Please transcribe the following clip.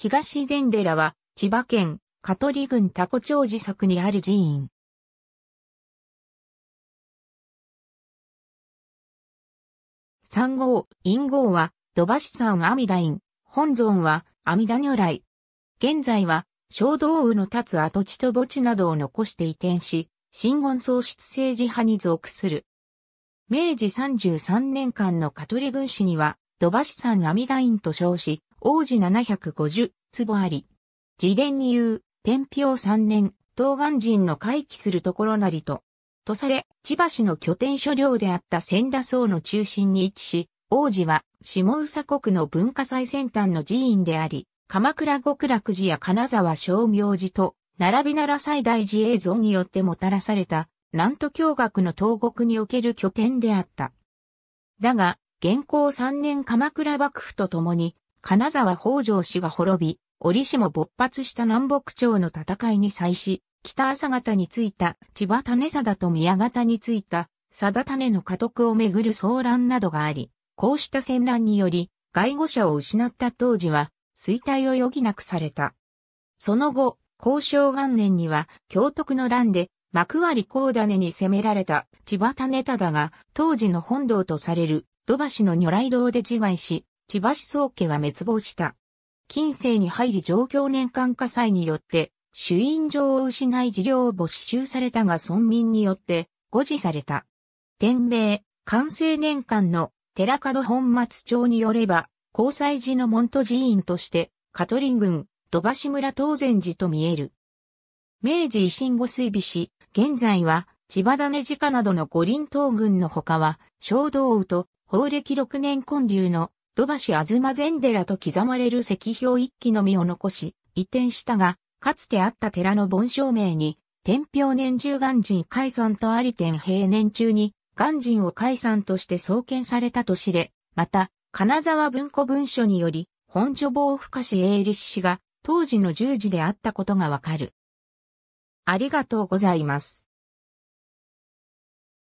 東禅寺は、千葉県、香取郡多古町自作にある寺院。三号、陰号は、土橋山阿弥陀院、本尊は、阿弥陀如来。現在は、小道雨の立つ跡地と墓地などを残して移転し、新言創出政治派に属する。明治33年間の香取郡市には、土橋山阿弥陀院と称し、王子750坪あり。自伝に言う、天平3年、東岸人の回帰するところなりと、とされ、千葉市の拠点所領であった千田荘の中心に位置し、王子は下宇佐国の文化最先端の寺院であり、鎌倉極楽寺や金沢正明寺と、並びなら最大寺映像によってもたらされた、南都教学の東国における拠点であった。だが、現行3年鎌倉幕府と共に、金沢北条氏が滅び、折しも勃発した南北朝の戦いに際し、北朝方についた千葉種貞と宮方についた貞種の家督をめぐる騒乱などがあり、こうした戦乱により、外護者を失った当時は、衰退を余儀なくされた。その後、交渉元年には、京徳の乱で、幕張高種に攻められた千葉種忠が、当時の本堂とされる土橋の如来堂で自害し、千葉市宗家は滅亡した。近世に入り状況年間火災によって、主院場を失い事業を没収されたが村民によって誤示された。天命、完成年間の寺門本松町によれば、交際寺の門徒寺院として、香取郡、土橋村東禅寺と見える。明治維新後水備し、現在は、千葉種寺などの五輪東郡の他は、小道宇と、法暦六年建立の土橋東禅寺と刻まれる石標一基のみを残し、移転したが、かつてあった寺の盆照明に、天平年中元人解散とあり天平年中に、元人を解散として創建されたと知れ、また、金沢文庫文書により、本所坊深市英立氏が当時の十字であったことがわかる。ありがとうございます。